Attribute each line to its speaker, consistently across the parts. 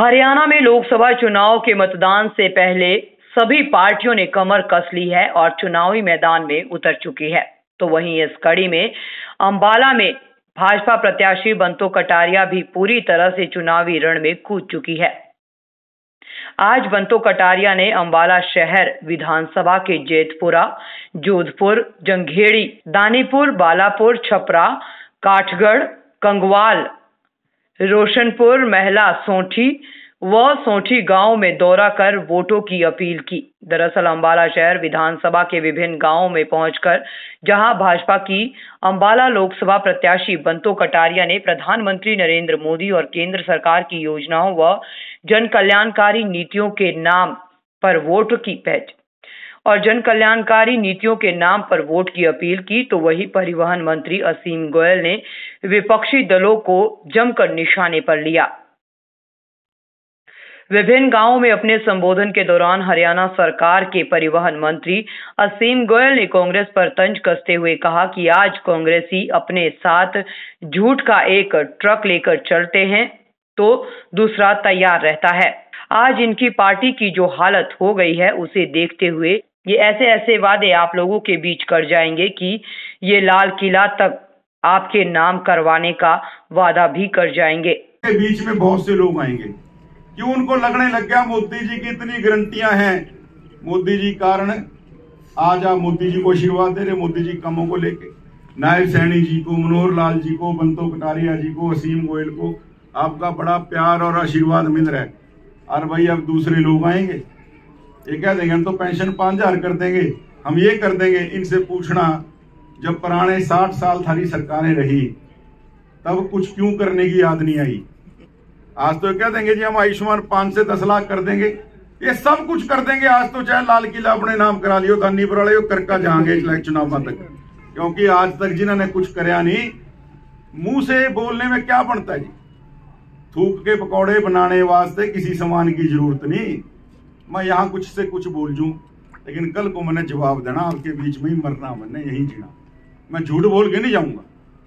Speaker 1: हरियाणा में लोकसभा चुनाव के मतदान से पहले सभी पार्टियों ने कमर कस ली है और चुनावी मैदान में उतर चुकी है। तो वहीं इस कड़ी में अंबाला में भाजपा प्रत्याशी बंतो कटारिया भी पूरी तरह से चुनावी रण में कूद चुकी है। आज बंतो कटारिया ने अंबाला शहर विधानसभा के जेतपुरा, जोधपुर, जंघेड़ी, दानीपुर, बालापुर, छपरा, काठगढ़, कंगवाल रोशनपुर महिला सोठी व सोठी गाँव में दौरा कर वोटों की अपील की। दरअसल अंबाला शहर विधानसभा के विभिन्न गाँवों में पहुंचकर, जहाँ भाजपा की अंबाला लोकसभा प्रत्याशी बंतो कटारिया ने प्रधानमंत्री नरेंद्र मोदी और केंद्र सरकार की योजनाओं व जन कल्याणकारी नीतियों के नाम पर वोट की पहच और जन कल्याणकारी नीतियों के नाम पर वोट की अपील की तो वही परिवहन मंत्री असीम गोयल ने विपक्षी दलों को जमकर निशाने पर लिया। विभिन्न गाँवों में अपने संबोधन के दौरान हरियाणा सरकार के परिवहन मंत्री असीम गोयल ने कांग्रेस पर तंज कसते हुए कहा कि आज कांग्रेसी अपने साथ झूठ का एक ट्रक लेकर चलते हैं तो दूसरा तैयार रहता है। आज इनकी पार्टी की जो हालत हो गई है, उसे देखते हुए ये ऐसे ऐसे वादे आप लोगों के बीच कर जाएँगे कि ये लाल किला तक आपके नाम करवाने का वादा भी कर जाएँगे।
Speaker 2: बीच में बहुत से लोग आएँगे। क्यों उनको लगने लग गया मोदी जी की इतनी गारंटियाँ हैं। मोदी जी कारण आज आप मोदी जी को आशीर्वाद दे रहे मोदी जी कामों को लेके। नायब सैनी जी को, मनोहर लाल जी को, बंतो कटारिया जी को, असीम गोयल को आपका बड़ा प्यार और आशीर्वाद मिल रहा है। और भाई, अब दूसरे लोग आएँगे। ये कह देंगे हम तो पेंशन पाँच हज़ार कर देंगे। हम ये कर देंगे, इनसे पूछना, जब पुराने साठ साल थारी सरकारें रही, तब कुछ क्यों करने की याद नहीं आई? आज तो कह देंगे जी, हम आयुष्मान पाँच से दस लाख कर देंगे। ये सब कुछ कर देंगे। आज तो चाहे लाल किला अपने नाम करा लियो, धानी पर कर का जाएँगे चुनाव तक। क्योंकि आज तक जिन्होंने कुछ कराया नहीं, मुँह से बोलने में क्या बनता है जी? थूक के पकौड़े बनाने वास्ते किसी सामान की ज़रूरत नहीं। मैं यहाँ कुछ से कुछ बोल जू, लेकिन कल को मैंने जवाब देना आपके बीच में ही मरना, मैंने यही जीना। मैं झूठ बोल के नहीं जाऊँगा।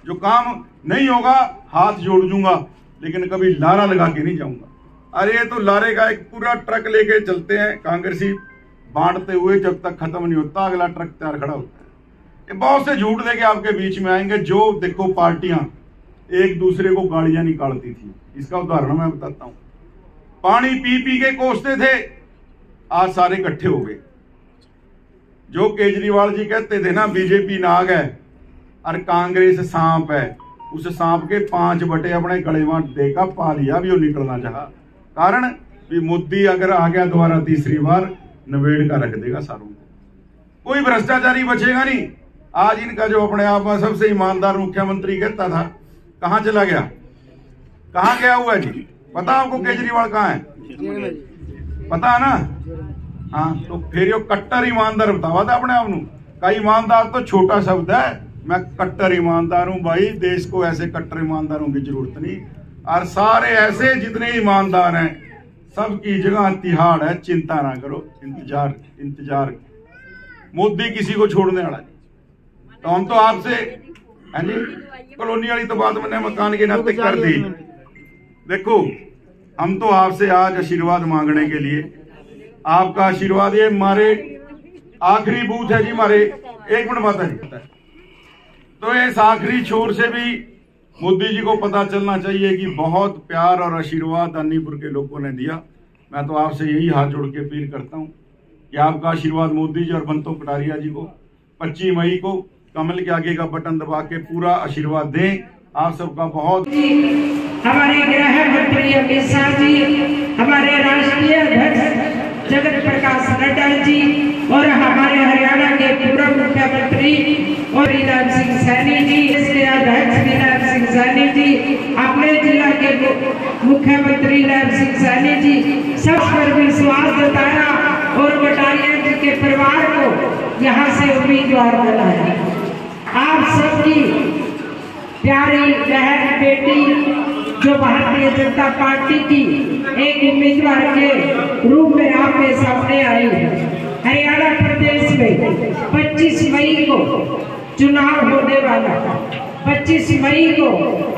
Speaker 2: जो काम नहीं होगा, हाथ जोड़ दूँगा, लेकिन कभी लारा लगा के नहीं जाऊँगा। अरे तो लारे का एक पूरा ट्रक लेके चलते हैं कांग्रेसी। बांटते हुए जब तक खत्म नहीं होता, अगला ट्रक तैयार खड़ा होता है। ये बहुत से झूठ लेके आपके बीच में आएँगे। जो देखो पार्टियाँ, एक दूसरे को गाड़ियाँ निकालती थी। इसका उदाहरण मैं बताता हूँ। पानी पी पी के कोसते थे आज सारे इकट्ठे हो गए। जो केजरीवाल जी कहते थे ना, बीजेपी नाग है और कांग्रेस सांप है, उस सांप के पाँच बटे अपने गले में देकर पा लिया भी वो निकलना चाह। कारण भी मोदी अगर आ गया दोबारा तीसरी बार, नवेड़ का रख देगा सारों को। कोई भ्रष्टाचारी बचेगा नहीं। आज इनका जो अपने आप में सबसे ईमानदार मुख्यमंत्री कहता था, कहाँ चला गया? कहाँ गया हुआ जी? पता आपको केजरीवाल कहाँ है? पता है ना? हाँ तो फिर कट्टर ईमानदार बतावा था अपने आप ईमानदार तो छोटा शब्द है। मैं कट्टर ईमानदार हूँ भाई, देश को ऐसे कट्टर ईमानदारों की ज़रूरत नहीं। और सारे ऐसे जितने ईमानदार हैं, सबकी जगह तिहाड़ है, चिंता ना करो, इंतज़ार इंतज़ार। मोदी किसी को छोड़ने वाला तो हम तो आपसे, है जी, कॉलोनी वाली तो बात मैंने मकान के नाते कर दी। देखो हम तो आपसे आज आशीर्वाद मांगने के लिए। आपका आशीर्वाद, ये मारे आखिरी बूथ है जी मारे एक मिनट माता जी। तो इस आखिरी छोर से भी मोदी जी को पता चलना चाहिए कि बहुत प्यार और आशीर्वाद दानीपुर के लोगों ने दिया। मैं तो आपसे यही हाथ जोड़ के अपील करता हूँ कि आपका आशीर्वाद मोदी जी और बंतो कटारिया जी को 25 मई को कमल के आगे का बटन दबा के पूरा आशीर्वाद दें। आप सबका बहुत
Speaker 3: गृह मंत्री जी, हमारे राष्ट्रीय अध्यक्ष जगत प्रकाश नड्डा जी और हमारे हरियाणा के पूर्व मुख्यमंत्री और रीलाल सिंह सैनी जी, इसके अध्यक्ष रीलाल सिंह सैनी जी, अपने जिला के मुख्यमंत्री रीलाल सिंह सैनी जी, सब पर विश्वास जताया और कटारिया जी के परिवार को यहाँ से उम्मीदवार बनाया आप सबकी प्यारी बहन, बेटी जो भारतीय जनता पार्टी की एक उम्मीदवार के रूप में आपके सामने आई है। हरियाणा प्रदेश में 25 मई को चुनाव होने वाला 25 मई को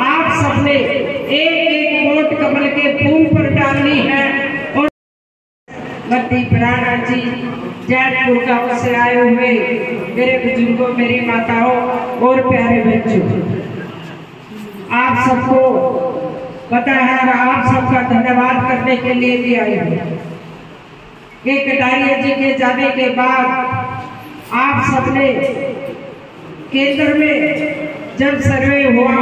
Speaker 3: आप सबने एक एक वोट कमल के फूल पर डालनी है। और मती प्राणा जी जैनपुर गाँव से आए हुए मेरे बुज़ुर्गों, मेरी माताओं और प्यारे बच्चों, आप सबको पता है, और आप सबका धन्यवाद करने के लिए भी आई हूँ। कि कटारिया जी के जाने के बाद आप सबने केंद्र में जब सर्वे हुआ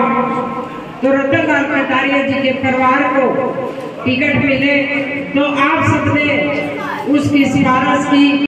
Speaker 3: तो रतन लाल कटारिया जी के परिवार को टिकट मिले तो आप सबने उसकी सिफारिश की।